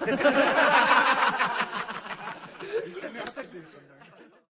Yeah.